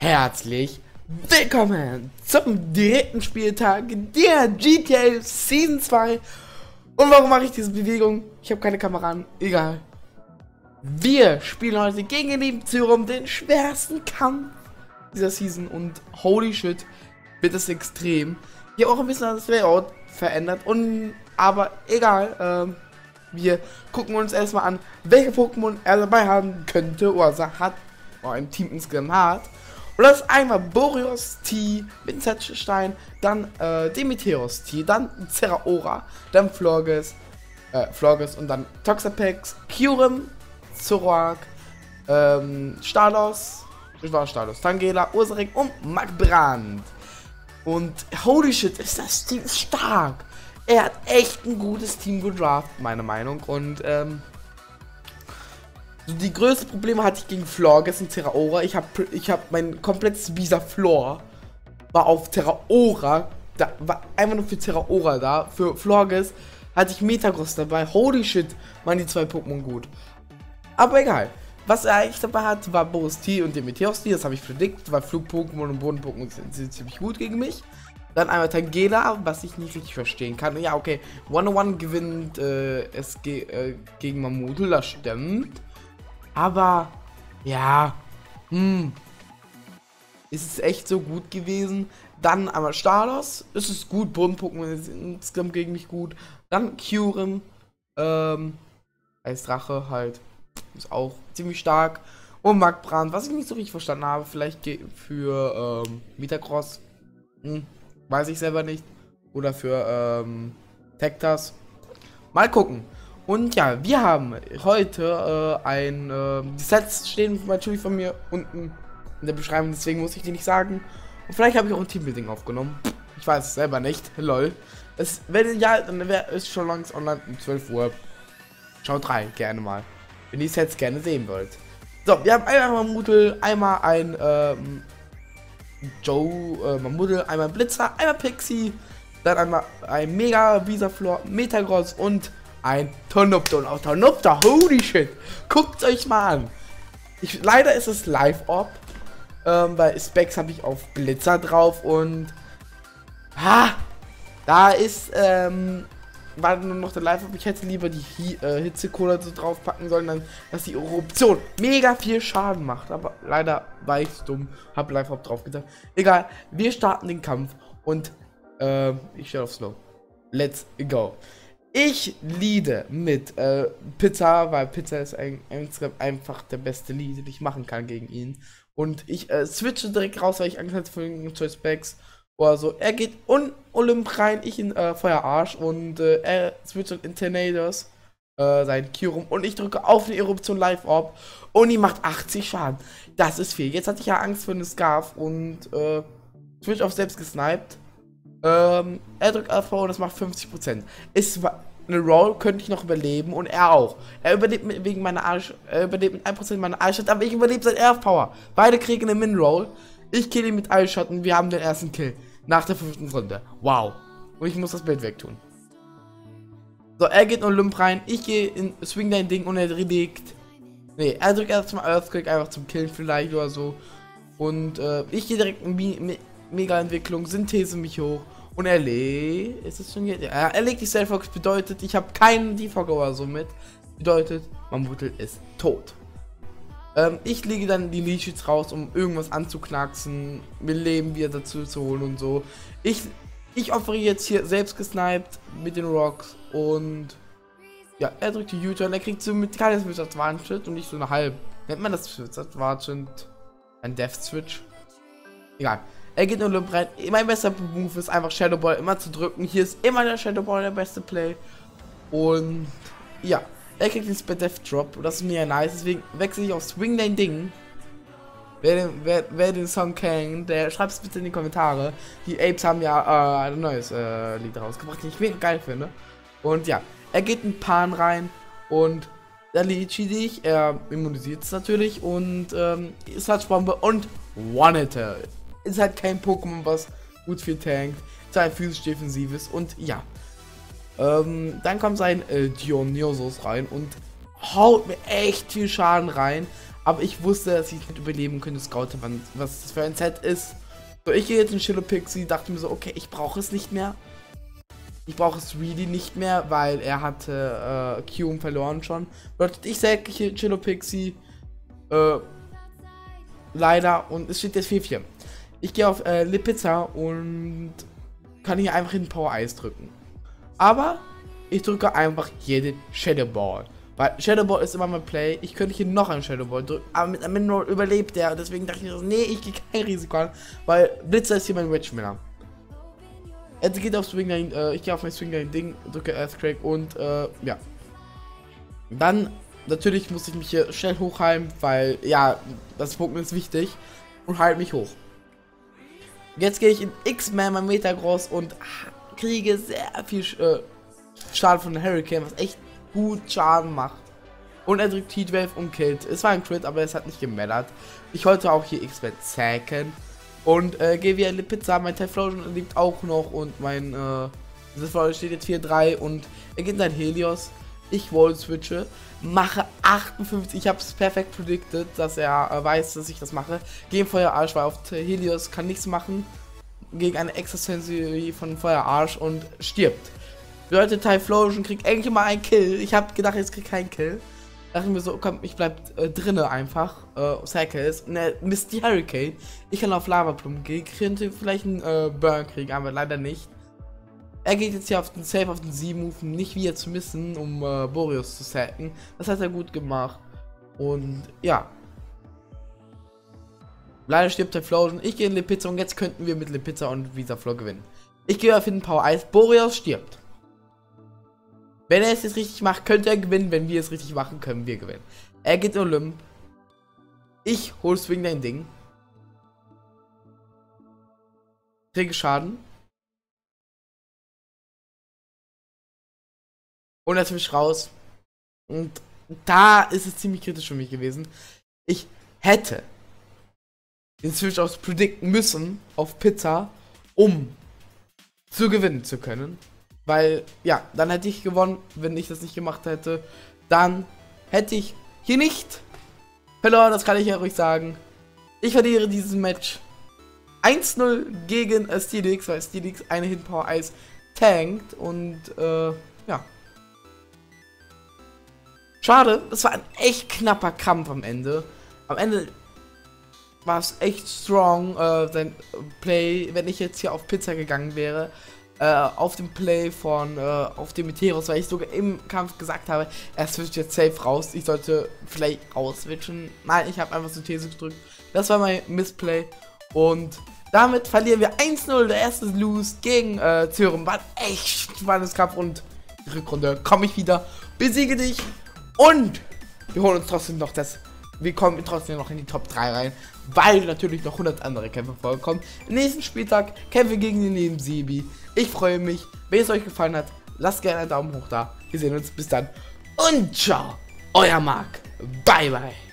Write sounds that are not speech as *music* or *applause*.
Herzlich willkommen zum dritten Spieltag der GTA Season 2. Und warum mache ich diese Bewegung? Ich habe keine Kamera an. Egal. Wir spielen heute gegen den lieben Zyrum den schwersten Kampf dieser Season. Und holy shit, wird es extrem. Hier auch ein bisschen das Layout verändert. Und aber egal. Ähm, wir gucken uns erstmal an, welche Pokémon er dabei haben könnte oder hat, oder ein Team insgesamt hat. Und das ist einmal Boreos T mit Zetschestein, dann äh, Demeteros T, dann Zeraora, dann Florges, äh, Florges und dann Toxapex, Kyurem, Zoroark, ähm, Stalos, ich war Stalos, Tangela, Ursaring und Magbrand. Und holy shit, ist das Team stark! Er hat echt ein gutes Team gedraft, meine Meinung. Und ähm, die größten Probleme hatte ich gegen Florges und Terraora. Ich habe ich hab mein komplettes Visa Floor war auf Terraora. Da war einfach nur für Terraora da. Für Florges hatte ich Metagross dabei. Holy shit, waren die zwei Pokémon gut. Aber egal. Was er eigentlich dabei hat, war Boris T und Demeteos T. Das habe ich predicted, weil Flug-Pokémon und Boden-Pokémon sind, sind ziemlich gut gegen mich. Dann einmal Tangela, was ich nicht richtig verstehen kann. Ja, okay. 101 gewinnt äh, es ge äh, gegen Mammutl, das stimmt. Aber, ja, hm. Ist es echt so gut gewesen? Dann einmal Stalos. Ist es gut. Boden-Pokémon sind insgesamt gegen mich gut. Dann Kyurem. Ähm, als Drache halt. Ist auch ziemlich stark. Und Magbrand, was ich nicht so richtig verstanden habe. Vielleicht für ähm, Metacross. Hm. Weiß ich selber nicht. Oder für ähm, Tektas. Mal gucken. Und ja, wir haben heute äh, ein... Äh, die Sets stehen natürlich von mir unten in der Beschreibung, deswegen muss ich die nicht sagen. Und vielleicht habe ich auch ein Teambuilding aufgenommen. Ich weiß es selber nicht. *laughs* Lol. Es, wenn ja, dann wäre es schon langsam online um 12 Uhr. Schaut rein, gerne mal. Wenn ihr die Sets gerne sehen wollt. So, wir haben einmal Mutel, einmal ein ähm, Joe, äh, Mamuddel, einmal Blitzer, einmal Pixie, dann einmal ein Mega Visaflor, Metagross und ein Tonopter. Und auch Tonopter, holy shit. Guckt euch mal an. Ich, leider ist es Live-Op. Ähm, bei Specs habe ich auf Blitzer drauf und. Ha! Da ist, ähm, war nur noch der Live-Up. Ich hätte lieber die Hi äh, Hitzekohle so draufpacken sollen, dann, dass die Eruption mega viel Schaden macht. Aber leider war ich dumm, hab Live-Up drauf gedacht. Egal, wir starten den Kampf und äh, ich stelle auf Slow. Let's go. Ich leade mit äh, Pizza, weil Pizza ist ein, einfach der beste Lead, den ich machen kann gegen ihn. Und ich äh, switche direkt raus, weil ich Angst hatte vor den Choice Specs oder so. Er geht un Olymp rein, ich in äh, Feuerarsch und äh, er switcht in Tornadoes, äh, sein Kyrum und ich drücke auf die Eruption Live Orb und die macht 80 Schaden. Das ist viel. Jetzt hatte ich ja Angst für eine Scarf und äh, switch auf selbst gesniped. Ähm, er drückt AV und das macht 50%. Ist eine Roll könnte ich noch überleben und er auch. Er überlebt mit, wegen meiner Arsch, er überlebt mit 1% meiner Eilshot, aber ich überlebe sein Air Power. Beide kriegen eine Min Roll. Ich kill ihn mit Eilshot und wir haben den ersten Kill. Nach der fünften Runde. Wow. Und ich muss das Bild wegtun. So, er geht in Olymp rein. Ich gehe in Swing dein Ding und er legt. Nee, er drückt erst mal Earthquake einfach zum Killen vielleicht oder so. Und äh, ich gehe direkt in Mega-Entwicklung, Synthese mich hoch. Und er legt. Ist es schon hier? Ja, er legt die Selfox, bedeutet, ich habe keinen Defog oder so mit. Bedeutet, Mammutel ist tot. Ähm, ich lege dann die Leeches raus, um irgendwas anzuknacksen, mir Leben wieder dazu zu holen und so. Ich, ich opfere jetzt hier selbst gesniped mit den Rocks und ja, er drückt die U-Turn, er kriegt so mit keines mit Advantage und nicht so eine halbe. Nennt man das Advantage? Ein Death Switch? Egal. Er geht nur rein. Mein bester Move ist einfach Shadow Ball immer zu drücken. Hier ist immer der Shadow Ball der beste Play. Und ja, er kriegt den Spit Death Drop. Und das ist mir ja nice. Deswegen wechsle ich auf Swing dein Ding. Wer den, wer, wer den Song kennt, der schreibt es bitte in die Kommentare. Die Apes haben ja äh, ein neues äh, Lied rausgebracht, den ich mega geil finde. Und ja, er geht in Pan rein und da Lichi dich, er immunisiert es natürlich und ähm, Bombe und one Ist halt kein Pokémon, was gut viel tankt. Ist ein physisch defensives und ja, ähm, dann kommt sein äh, Dionysos rein und haut mir echt viel Schaden rein. Aber ich wusste, dass ich nicht überleben könnte, Scout, was das für ein Set ist. So, ich gehe jetzt in Pixie, dachte mir so, okay, ich brauche es nicht mehr. Ich brauche es really nicht mehr, weil er hatte äh, Q verloren schon. Bedeutet, ich hier Chillo Pixie. Äh, leider. Und es steht jetzt 4-4. Ich gehe auf äh, Lipizza und kann hier einfach in Power Ice drücken. Aber ich drücke einfach jeden Shadow Ball. Weil Shadow Ball ist immer mein Play. Ich könnte hier noch einen Shadow Ball drücken. Aber mit einem Mineral überlebt der. Deswegen dachte ich, nee, ich gehe kein Risiko an. Weil Blitzer ist hier mein Witchmiller. Er geht auf Swing äh, ich gehe auf mein Swing Ding, drücke Earthquake und äh, ja. Dann, natürlich muss ich mich hier schnell hochheilen, weil, ja, das Pokémon ist wichtig. Und halt mich hoch. Jetzt gehe ich in X-Men, mein Meter groß und kriege sehr viel äh, Schaden von Hurricane, was echt gut Schaden macht. Und er drückt Heatwave und killt. Es war ein Crit, aber es hat nicht gemeldert. Ich wollte auch hier X-Men zacken. Und äh, gehe wieder in die Pizza, mein Typhlosion liegt auch noch und mein äh, Typhlosion steht jetzt 4-3 und er geht in sein Helios. Ich Wall switche, mache 58, ich habe es perfekt predicted, dass er äh, weiß, dass ich das mache. Gegen Feuerarsch, weil auf Helios kann nichts machen. Gegen eine Extrasensory von Feuerarsch und stirbt. Bedeutet, Typhlosion kriegt endlich mal einen Kill. Ich habe gedacht, jetzt kriegt keinen Kill. Dachte mir so, komm, ich bleib äh, drinne einfach. Äh, Cycles. Ne, Misty Hurricane. Ich kann auf Lava Plum gehen. Könnte vielleicht einen äh, Burn kriegen, aber leider nicht. Er geht jetzt hier auf den Safe, auf den Z-Move, nicht wieder zu missen, um äh, Boreos zu sacken. Das hat er gut gemacht. Und ja. Leider stirbt der Flosion. Ich gehe in Lepizza und jetzt könnten wir mit Lepizza und Visa gewinnen. Ich gehe auf den Power Ice. Boreos stirbt. Wenn er es jetzt richtig macht, könnte er gewinnen. Wenn wir es richtig machen, können wir gewinnen. Er geht in Olymp. Ich hol Swing dein Ding. Kriege Schaden. Und natürlich raus. Und da ist es ziemlich kritisch für mich gewesen. Ich hätte den Switch aus predikten müssen auf Pizza, um zu gewinnen zu können. Weil, ja, dann hätte ich gewonnen, wenn ich das nicht gemacht hätte. Dann hätte ich hier nicht verloren, das kann ich ja ruhig sagen. Ich verliere dieses Match 1-0 gegen Steelix, weil Steelix eine Hitpower Eis tankt und, äh, ja. Schade, das war ein echt knapper Kampf am Ende. Am Ende war es echt strong, äh, sein Play, wenn ich jetzt hier auf Pizza gegangen wäre äh, auf dem Play von, äh, auf dem Meteoros, weil ich sogar im Kampf gesagt habe, er switcht jetzt safe raus, ich sollte vielleicht rauswitchen. Nein, ich habe einfach so These gedrückt. Das war mein Missplay und damit verlieren wir 1-0, der erste Lose gegen äh, Zürich. War echt spannendes Kampf und die Rückrunde komme ich wieder, besiege dich und wir holen uns trotzdem noch das wir kommen trotzdem noch in die Top 3 rein, weil natürlich noch 100 andere Kämpfe vorkommen. Im nächsten Spieltag Kämpfe gegen den neben Sebi. Ich freue mich. Wenn es euch gefallen hat, lasst gerne einen Daumen hoch da. Wir sehen uns. Bis dann. Und ciao. Euer Marc. Bye, bye.